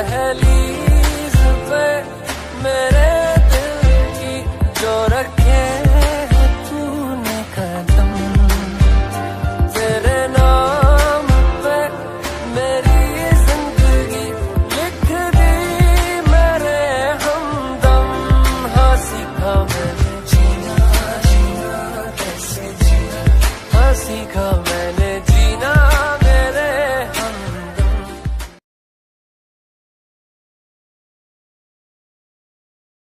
दहलीज पे मेरे दिल की जो रखे तूने कदम तेरे नाम पे मेरी ज़िंदगी लिख दी मेरे हमदम। हाँ सीखा मैंने जीना जीना, कैसे जीना। हाँ सीखा